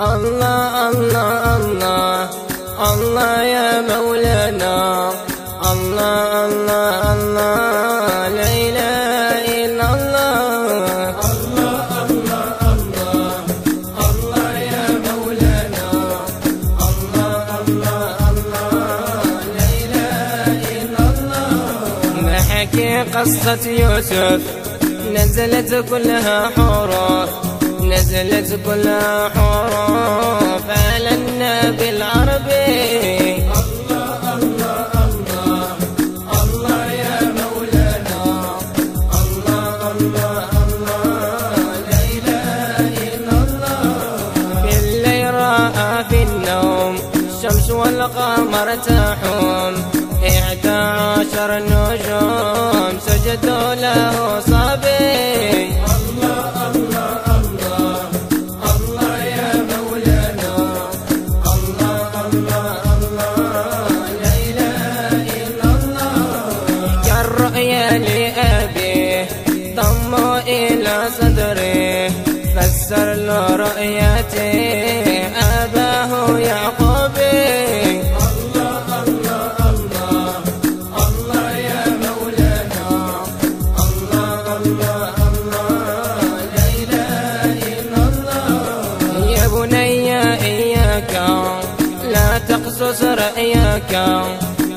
الله الله الله الله يا مولانا. الله الله الله لا إله إلا الله. الله الله الله الله يا مولانا الله الله الله لا إله إلا الله. نحكي قصة يوسف؟ نزلت كلها حروف نزلت كلها حروف. والقمر تحوم. إحدى عشر نجوم سجدوا له صبي. إلى صدري. فسر له رؤيتي. تقصص رأيك.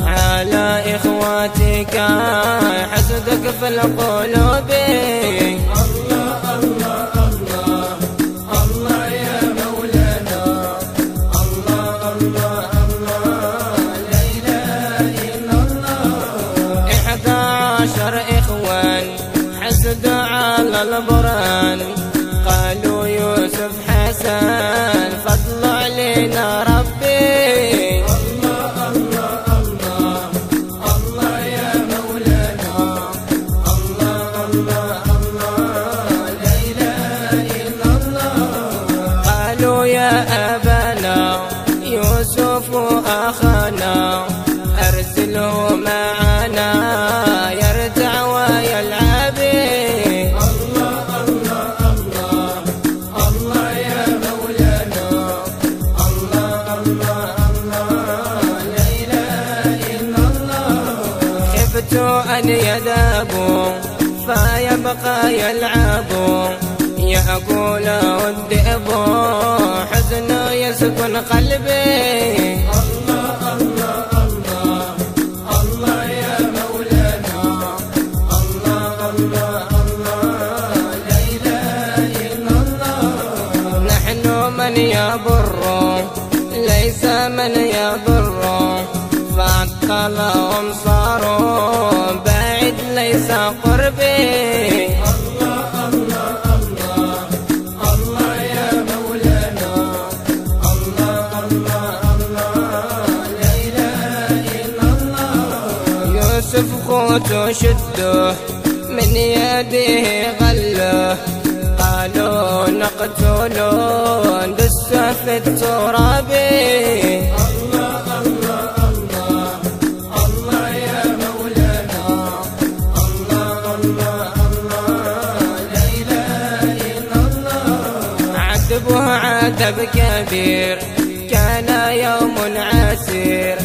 على إخواتك. حسدك في القلوب. عشر إخوان على أخانا أرسله معنا يرتع ويلعب الله الله الله الله يا مولانا الله الله الله لا إله إلا الله خفت أن يذهبوا فيبقى يلعبوا يأكل الذئب حزن يسكن قلبي. من يضر فأكلهم صاروا بعيد ليس قربي. يوسف خوت شده من يده غله. قالوا نقتله. عذب كبير كان يوم عسير.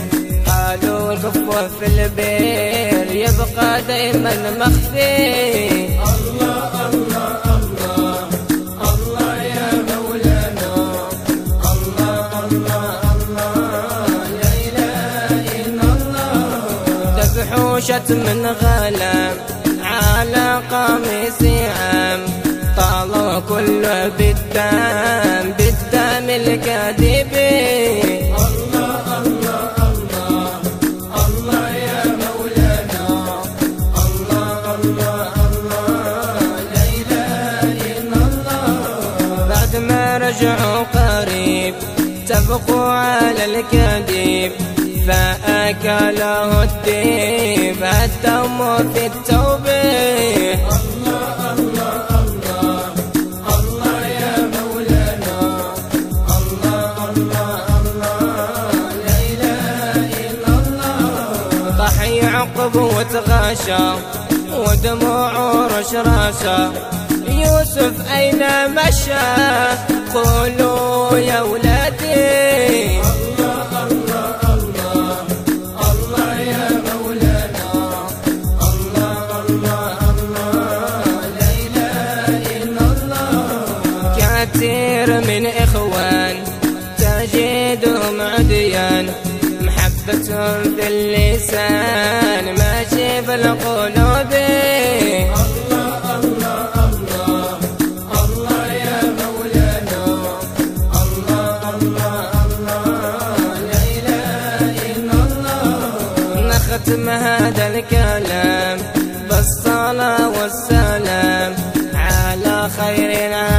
قالوا الخف في البير. يبقى دائما مخفي. الله الله الله الله يا مولانا الله الله الله الله غلام على قميص عام. طالوا كله بالدم. رجعوا قريب اتفقوا على الكذب. فأكله الديب الدم في التوبة الله الله الله يا مولانا الله الله الله لا إله إلا الله طاح يعقب وتغاشى ودموعه رشراشة يوسف أين مشى؟ قولوا يا ولادي الله الله الله الله يا مولانا الله الله لا اله الا الله كثير من إخوان تجدهم عديان. محبة في اللسان. ماشي في القلوب. ختم هذا الكلام؟ بالصلاة والسلام على خيرنا.